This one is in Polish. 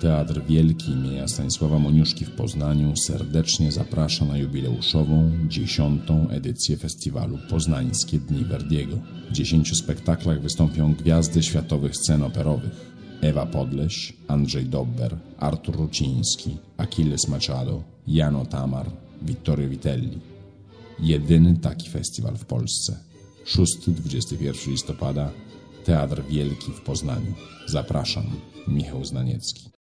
Teatr Wielki imienia Stanisława Moniuszki w Poznaniu serdecznie zaprasza na jubileuszową, dziesiątą edycję festiwalu Poznańskie Dni Verdiego. W dziesięciu spektaklach wystąpią gwiazdy światowych scen operowych. Ewa Podleś, Andrzej Dobber, Artur Ruciński, Achilles Machado, Jano Tamar, Vittorio Vitelli. Jedyny taki festiwal w Polsce. 6-21 listopada Teatr Wielki w Poznaniu. Zapraszam, Michał Znaniecki.